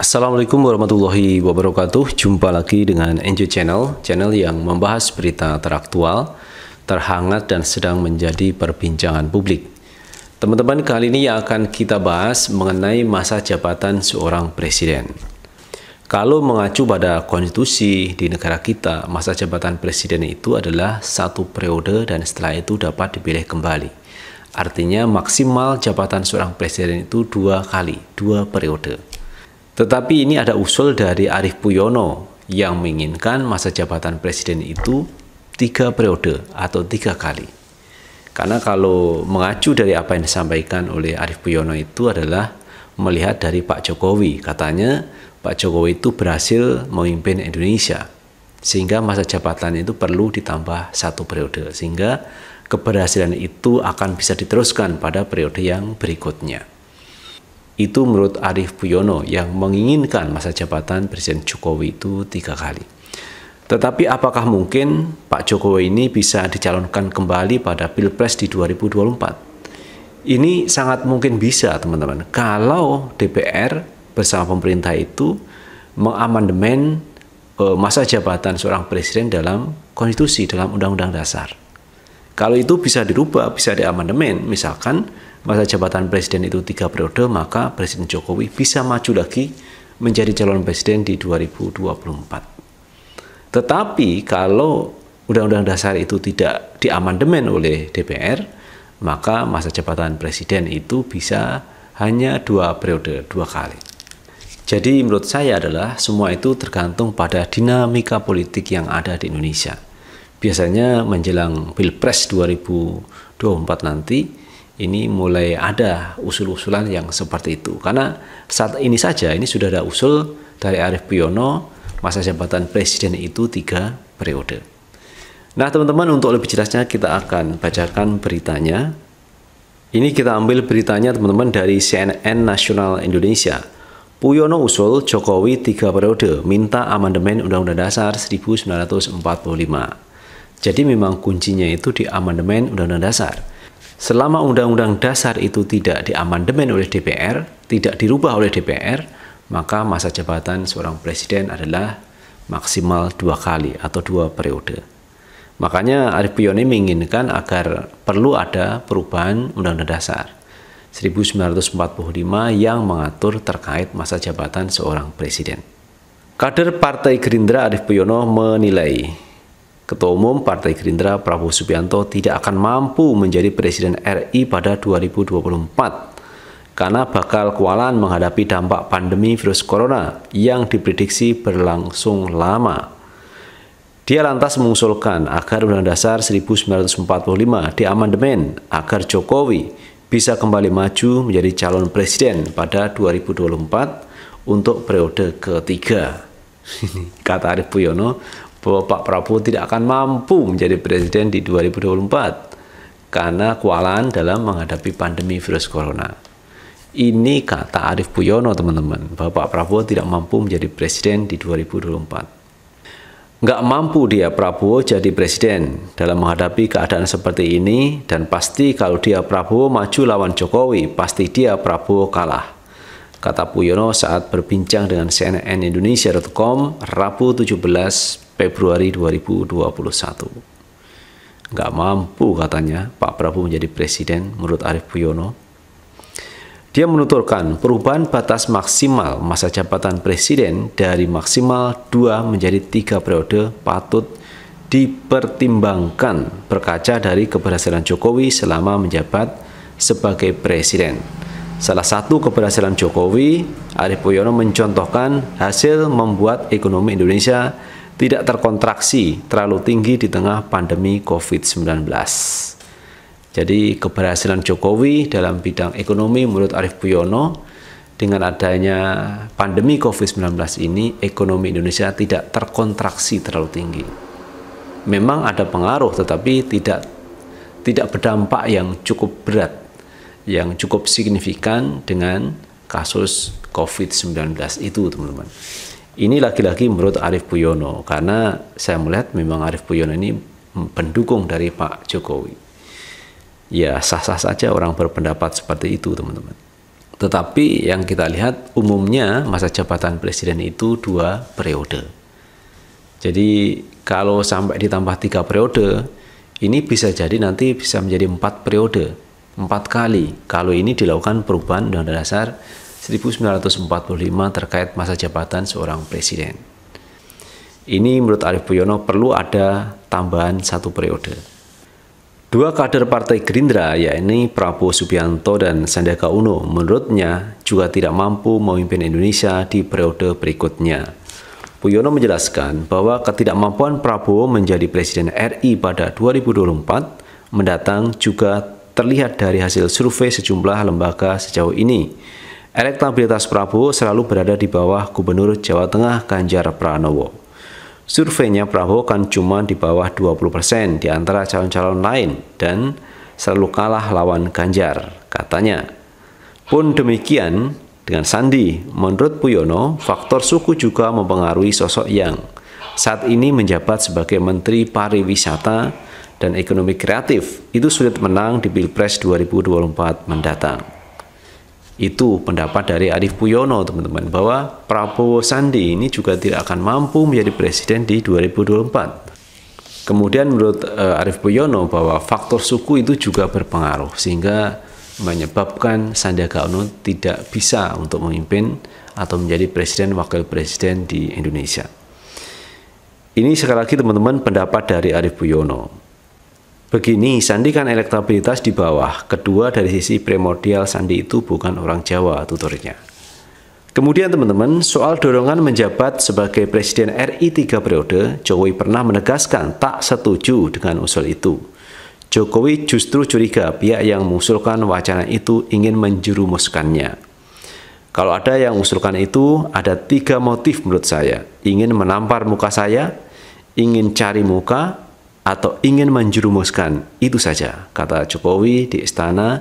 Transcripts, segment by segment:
Assalamualaikum warahmatullahi wabarakatuh. Jumpa lagi dengan Enjoy Channel Channel yang membahas berita teraktual Terhangat dan sedang menjadi perbincangan publik. Teman-teman kali ini yang akan kita bahas mengenai masa jabatan seorang presiden Kalau mengacu pada konstitusi di negara kita Masa jabatan presiden itu adalah satu periode dan setelah itu dapat dipilih kembali Artinya maksimal jabatan seorang presiden itu dua kali, dua periode tetapi ini ada usul dari Arif Puyono yang menginginkan masa jabatan presiden itu tiga periode atau tiga kali. Karena kalau mengacu dari apa yang disampaikan oleh Arif Puyono itu adalah melihat dari Pak Jokowi. Katanya Pak Jokowi itu berhasil memimpin Indonesia sehingga masa jabatan itu perlu ditambah satu periode sehingga keberhasilan itu akan bisa diteruskan pada periode yang berikutnya. Itu menurut Arif Puyono yang menginginkan masa jabatan Presiden Jokowi itu tiga kali. Tetapi apakah mungkin Pak Jokowi ini bisa dicalonkan kembali pada Pilpres di 2024? Ini sangat mungkin bisa teman-teman. Kalau DPR bersama pemerintah itu mengamandemen eh, masa jabatan seorang presiden dalam konstitusi, dalam undang-undang dasar. Kalau itu bisa dirubah, bisa diamandemen, misalkan masa jabatan presiden itu tiga periode, maka Presiden Jokowi bisa maju lagi menjadi calon presiden di 2024. Tetapi kalau Undang-Undang Dasar itu tidak diamandemen oleh DPR, maka masa jabatan presiden itu bisa hanya dua periode, dua kali. Jadi menurut saya adalah semua itu tergantung pada dinamika politik yang ada di Indonesia. Biasanya menjelang Pilpres 2024 nanti, ini mulai ada usul-usulan yang seperti itu. Karena saat ini saja ini sudah ada usul dari Arief Puyono masa jabatan presiden itu tiga periode. Nah teman-teman untuk lebih jelasnya kita akan bacakan beritanya. Ini kita ambil beritanya teman-teman dari CNN Nasional Indonesia. Puyono usul Jokowi tiga periode minta amandemen Undang-Undang Dasar 1945. Jadi memang kuncinya itu di amandemen Undang-Undang Dasar. Selama undang-undang dasar itu tidak diamandemen oleh DPR, tidak dirubah oleh DPR, maka masa jabatan seorang presiden adalah maksimal dua kali atau dua periode. Makanya Arif Puyoni menginginkan agar perlu ada perubahan Undang-Undang Dasar 1945 yang mengatur terkait masa jabatan seorang presiden. Kader Partai Gerindra Arif Puyono menilai Ketua Umum Partai Gerindra Prabowo Subianto tidak akan mampu menjadi Presiden RI pada 2024 karena bakal kewalahan menghadapi dampak pandemi virus corona yang diprediksi berlangsung lama. Dia lantas mengusulkan agar Undang Dasar 1945 diamandemen agar Jokowi bisa kembali maju menjadi calon presiden pada 2024 untuk periode ketiga. Kata Arif Puyono, bahwa Pak Prabowo tidak akan mampu menjadi presiden di 2024 karena kewalahan dalam menghadapi pandemi virus corona. Ini kata Arif Puyono teman-teman, bahwa Pak Prabowo tidak mampu menjadi presiden di 2024. Nggak mampu dia Prabowo jadi presiden dalam menghadapi keadaan seperti ini dan pasti kalau dia Prabowo maju lawan Jokowi, pasti dia Prabowo kalah kata Puyono saat berbincang dengan CNN Indonesia.com Rabu 17 Februari 2021. Nggak mampu katanya Pak Prabowo menjadi presiden menurut Arief Puyono. Dia menuturkan perubahan batas maksimal masa jabatan presiden dari maksimal dua menjadi tiga periode patut dipertimbangkan berkaca dari keberhasilan Jokowi selama menjabat sebagai presiden. Salah satu keberhasilan Jokowi, Arief Puyono mencontohkan hasil membuat ekonomi Indonesia tidak terkontraksi terlalu tinggi di tengah pandemi COVID-19. Jadi keberhasilan Jokowi dalam bidang ekonomi menurut Arief Puyono dengan adanya pandemi COVID-19 ini ekonomi Indonesia tidak terkontraksi terlalu tinggi. Memang ada pengaruh tetapi tidak tidak berdampak yang cukup berat, yang cukup signifikan dengan kasus COVID-19 itu, teman-teman. Ini lagi-lagi menurut Arif Puyono karena saya melihat memang Arif Puyono ini pendukung dari Pak Jokowi. Ya sah-sah saja orang berpendapat seperti itu teman-teman. Tetapi yang kita lihat umumnya masa jabatan presiden itu dua periode. Jadi kalau sampai ditambah tiga periode, ini bisa jadi nanti bisa menjadi empat periode, empat kali. Kalau ini dilakukan perubahan Undang-Undang Dasar 1945 terkait masa jabatan seorang presiden. Ini menurut Arief Puyono perlu ada tambahan satu periode. Dua kader Partai Gerindra, yakni Prabowo Subianto dan Sandiaga Uno, menurutnya juga tidak mampu memimpin Indonesia di periode berikutnya. Puyono menjelaskan bahwa ketidakmampuan Prabowo menjadi Presiden RI pada 2024 mendatang juga terlihat dari hasil survei sejumlah lembaga sejauh ini. Elektabilitas Prabowo selalu berada di bawah Gubernur Jawa Tengah Ganjar Pranowo. Surveinya Prabowo kan cuma di bawah 20% di antara calon-calon lain dan selalu kalah lawan Ganjar, katanya. Pun demikian, dengan Sandi, menurut Puyono, faktor suku juga mempengaruhi sosok yang saat ini menjabat sebagai Menteri Pariwisata dan Ekonomi Kreatif. Itu sulit menang di Pilpres 2024 mendatang. Itu pendapat dari Arif Puyono teman-teman bahwa Prabowo Sandi ini juga tidak akan mampu menjadi presiden di 2024. Kemudian menurut uh, Arif Puyono bahwa faktor suku itu juga berpengaruh sehingga menyebabkan Sandiaga Uno tidak bisa untuk memimpin atau menjadi presiden wakil presiden di Indonesia. Ini sekali lagi teman-teman pendapat dari Arif Puyono. Begini, Sandi kan elektabilitas di bawah. Kedua, dari sisi primordial Sandi itu bukan orang Jawa tuturnya. Kemudian teman-teman, soal dorongan menjabat sebagai Presiden RI tiga periode, Jokowi pernah menegaskan tak setuju dengan usul itu. Jokowi justru curiga pihak yang mengusulkan wacana itu ingin menjerumuskannya. Kalau ada yang mengusulkan itu, ada tiga motif menurut saya. Ingin menampar muka saya, ingin cari muka, atau ingin menjerumuskan itu saja kata Jokowi di Istana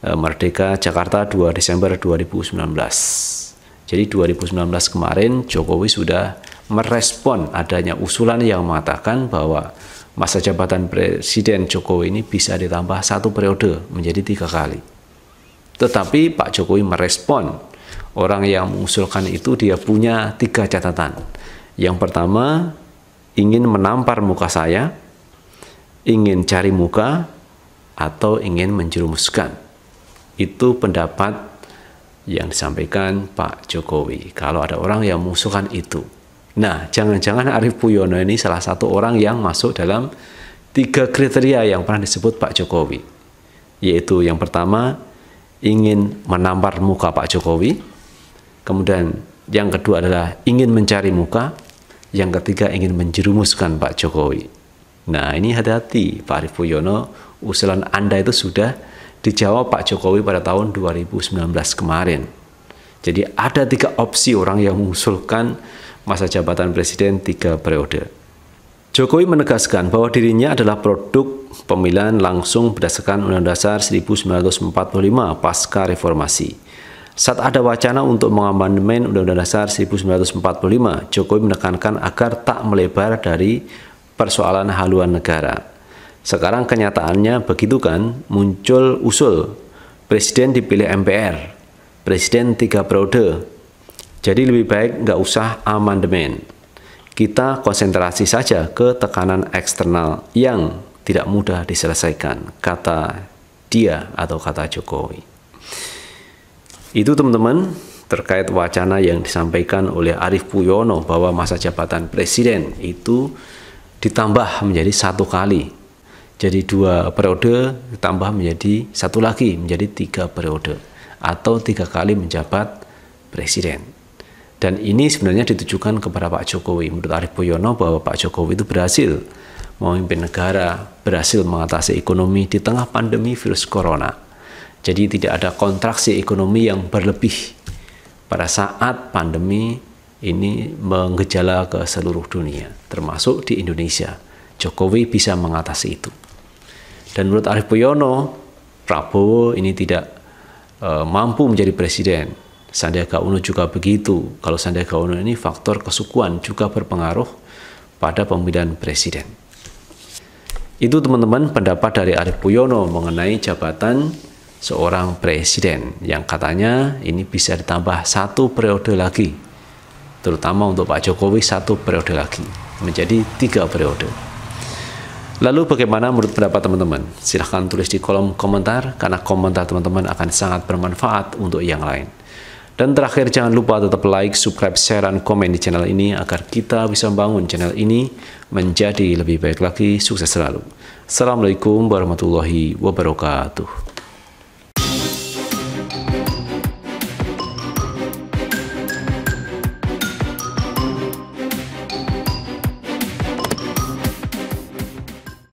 eh, Merdeka Jakarta 2 Desember 2019. Jadi 2019 kemarin Jokowi sudah merespon adanya usulan yang mengatakan bahwa masa jabatan Presiden Jokowi ini bisa ditambah satu periode menjadi tiga kali. Tetapi Pak Jokowi merespon orang yang mengusulkan itu dia punya tiga catatan. Yang pertama ingin menampar muka saya, ingin cari muka, atau ingin menjerumuskan. Itu pendapat yang disampaikan Pak Jokowi. Kalau ada orang yang mengusulkan itu. Nah, jangan-jangan Arief Puyono ini salah satu orang yang masuk dalam tiga kriteria yang pernah disebut Pak Jokowi. Yaitu yang pertama, ingin menampar muka Pak Jokowi. Kemudian yang kedua adalah ingin mencari muka. Yang ketiga ingin menjerumuskan Pak Jokowi. Nah ini hati-hati Pak Arief Puyono, usulan Anda itu sudah dijawab Pak Jokowi pada tahun 2019 kemarin. Jadi ada tiga opsi orang yang mengusulkan masa jabatan presiden tiga periode. Jokowi menegaskan bahwa dirinya adalah produk pemilihan langsung berdasarkan Undang-Undang Dasar 1945 pasca reformasi. Saat ada wacana untuk mengamandemen Undang-Undang Dasar 1945, Jokowi menekankan agar tak melebar dari persoalan haluan negara. Sekarang kenyataannya begitu kan, muncul usul presiden dipilih MPR, presiden tiga periode. Jadi lebih baik nggak usah amandemen. Kita konsentrasi saja ke tekanan eksternal yang tidak mudah diselesaikan, kata dia atau kata Jokowi. Itu teman-teman terkait wacana yang disampaikan oleh Arief Puyono bahwa masa jabatan presiden itu ditambah menjadi satu kali. Jadi dua periode ditambah menjadi satu lagi menjadi tiga periode atau tiga kali menjabat presiden. Dan ini sebenarnya ditujukan kepada Pak Jokowi. Menurut Arief Puyono bahwa Pak Jokowi itu berhasil memimpin negara, berhasil mengatasi ekonomi di tengah pandemi virus corona. Jadi tidak ada kontraksi ekonomi yang berlebih pada saat pandemi ini menggejala ke seluruh dunia, termasuk di Indonesia. Jokowi bisa mengatasi itu. Dan menurut Arief Puyono, Prabowo ini tidak e, mampu menjadi presiden. Sandiaga Uno juga begitu. Kalau Sandiaga Uno ini faktor kesukuan juga berpengaruh pada pemilihan presiden. Itu teman-teman pendapat dari Arief Puyono mengenai jabatan seorang presiden yang katanya ini bisa ditambah satu periode lagi terutama untuk Pak Jokowi satu periode lagi menjadi tiga periode lalu bagaimana menurut pendapat teman-teman silahkan tulis di kolom komentar karena komentar teman-teman akan sangat bermanfaat untuk yang lain dan terakhir jangan lupa tetap like, subscribe, share, dan komen di channel ini agar kita bisa membangun channel ini menjadi lebih baik lagi. Sukses selalu. Assalamualaikum warahmatullahi wabarakatuh.